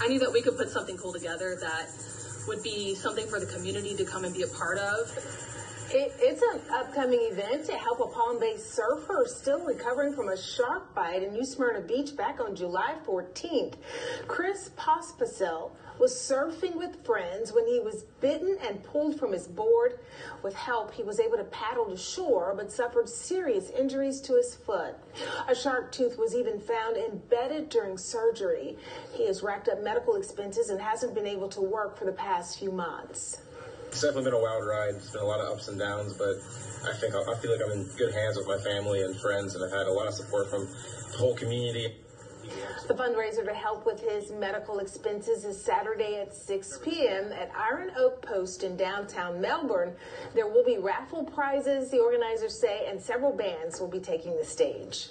I knew that we could put something cool together that would be something for the community to come and be a part of. It, it's an upcoming event to help a Palm Bay surfer still recovering from a shark bite in New Smyrna Beach back on July 14th. Chris Pospisil was surfing with friends when he was bitten and pulled from his board. With help, he was able to paddle to shore but suffered serious injuries to his foot. A shark tooth was even found embedded during surgery. He has racked up medical expenses and hasn't been able to work for the past few months. It's definitely been a wild ride. It's been a lot of ups and downs, but I think I feel like I'm in good hands with my family and friends, and I've had a lot of support from the whole community. The fundraiser to help with his medical expenses is Saturday at 6 p.m. at Iron Oak Post in downtown Melbourne. There will be raffle prizes, the organizers say, and several bands will be taking the stage.